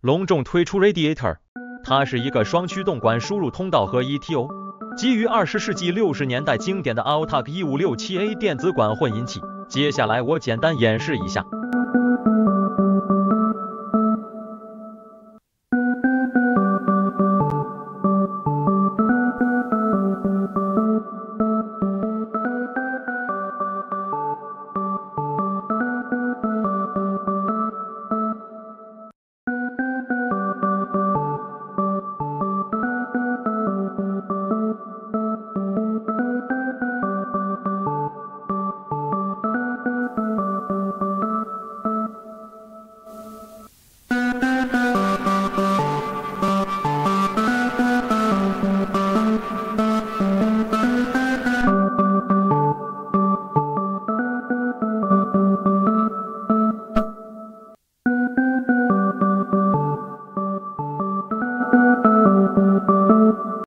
隆重推出 Radiator，它是一个双驱动管输入通道和 ETO，基于二十世纪六十年代经典的 Altac 一五六七 A 电子管混音器。接下来我简单演示一下。